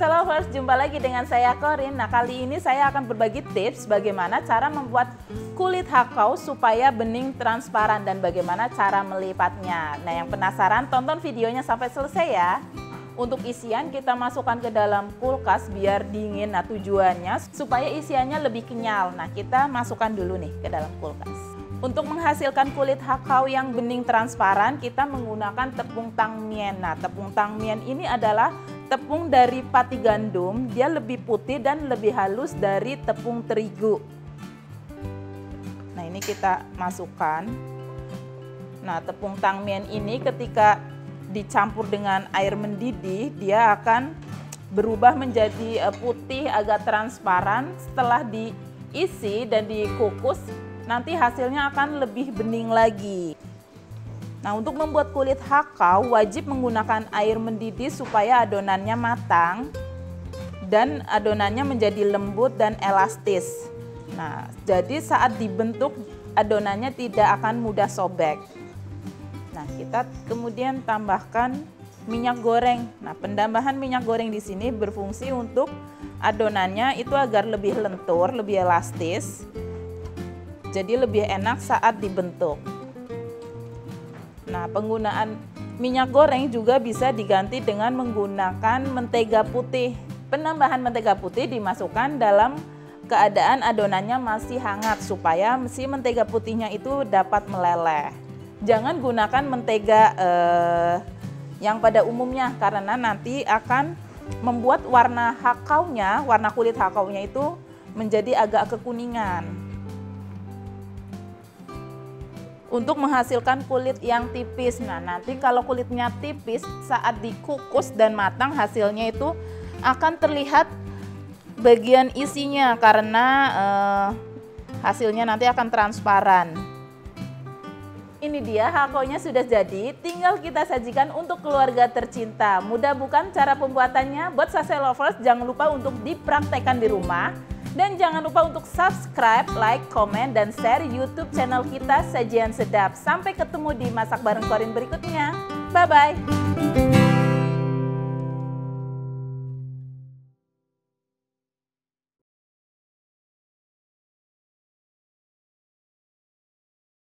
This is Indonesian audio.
Jumpa lagi dengan saya Korin. Nah, kali ini saya akan berbagi tips bagaimana cara membuat kulit hakau supaya bening transparan dan bagaimana cara melipatnya. Nah, yang penasaran tonton videonya sampai selesai ya. Untuk isian kita masukkan ke dalam kulkas biar dingin. Nah, tujuannya supaya isiannya lebih kenyal. Nah, kita masukkan dulu nih ke dalam kulkas. Untuk menghasilkan kulit hakau yang bening transparan, kita menggunakan tepung tangmien. Nah, tepung tangmien ini adalah tepung dari pati gandum, dia lebih putih dan lebih halus dari tepung terigu. Nah, ini kita masukkan. Nah, tepung tangmien ini ketika dicampur dengan air mendidih, dia akan berubah menjadi eh, putih agak transparan setelah diisi dan dikukus nanti hasilnya akan lebih bening lagi. Nah untuk membuat kulit hakau wajib menggunakan air mendidih supaya adonannya matang dan adonannya menjadi lembut dan elastis. Nah jadi saat dibentuk adonannya tidak akan mudah sobek. Nah kita kemudian tambahkan minyak goreng. Nah penambahan minyak goreng di sini berfungsi untuk adonannya itu agar lebih lentur, lebih elastis jadi lebih enak saat dibentuk. Nah, penggunaan minyak goreng juga bisa diganti dengan menggunakan mentega putih. Penambahan mentega putih dimasukkan dalam keadaan adonannya masih hangat supaya si mentega putihnya itu dapat meleleh. Jangan gunakan mentega eh, yang pada umumnya karena nanti akan membuat warna hakaunya, warna kulit hakaunya itu menjadi agak kekuningan untuk menghasilkan kulit yang tipis. Nah, nanti kalau kulitnya tipis saat dikukus dan matang hasilnya itu akan terlihat bagian isinya karena eh, hasilnya nanti akan transparan. Ini dia hakonya sudah jadi, tinggal kita sajikan untuk keluarga tercinta. Mudah bukan cara pembuatannya? Buat sase lovers jangan lupa untuk dipraktekkan di rumah. Dan jangan lupa untuk subscribe, like, komen, dan share YouTube channel kita Sajian Sedap. Sampai ketemu di Masak Bareng Korin berikutnya. Bye-bye.